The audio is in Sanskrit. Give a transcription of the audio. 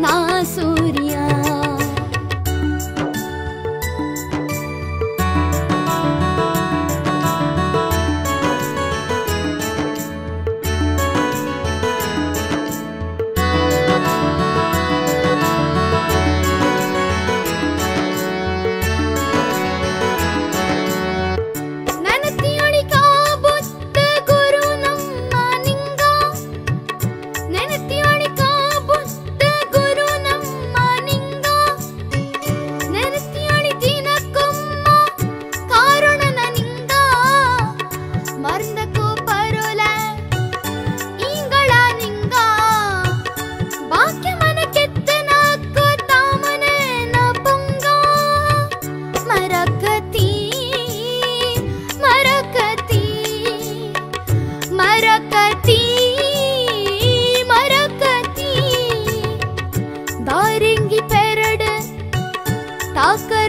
ना सूर्या। таска